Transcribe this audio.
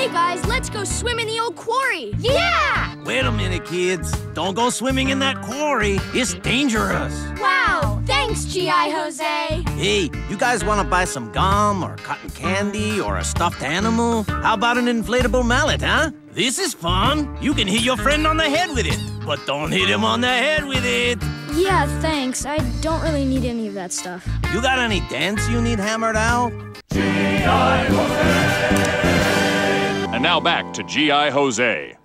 Hey guys, let's go swim in the old quarry. Yeah! Wait a minute, kids. Don't go swimming in that quarry. It's dangerous. Wow, thanks, G.I. Jose. Hey, you guys want to buy some gum or cotton candy or a stuffed animal? How about an inflatable mallet, huh? This is fun. You can hit your friend on the head with it, but don't hit him on the head with it. Yeah, thanks. I don't really need any of that stuff. You got any dents you need hammered out? And now back to G.I. Jose.